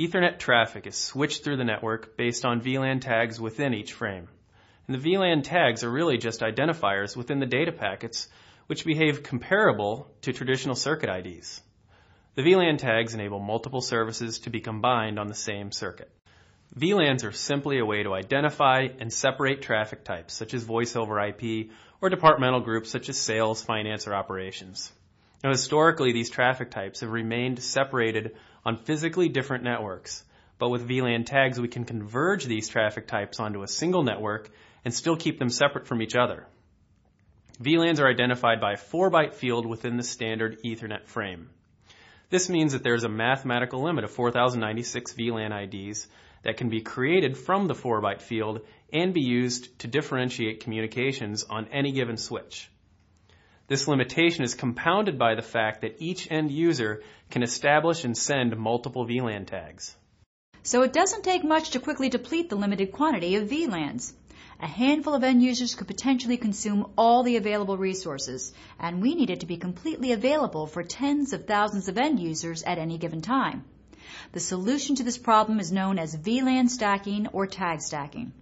Ethernet traffic is switched through the network based on VLAN tags within each frame. And the VLAN tags are really just identifiers within the data packets which behave comparable to traditional circuit IDs. The VLAN tags enable multiple services to be combined on the same circuit. VLANs are simply a way to identify and separate traffic types, such as voice over IP, or departmental groups such as sales, finance, or operations. Now, historically, these traffic types have remained separated on physically different networks, but with VLAN tags, we can converge these traffic types onto a single network and still keep them separate from each other. VLANs are identified by a 4-byte field within the standard Ethernet frame. This means that there is a mathematical limit of 4096 VLAN IDs that can be created from the 4-byte field and be used to differentiate communications on any given switch. This limitation is compounded by the fact that each end user can establish and send multiple VLAN tags. So it doesn't take much to quickly deplete the limited quantity of VLANs. A handful of end users could potentially consume all the available resources, and we need it to be completely available for tens of thousands of end users at any given time. The solution to this problem is known as VLAN stacking or tag stacking.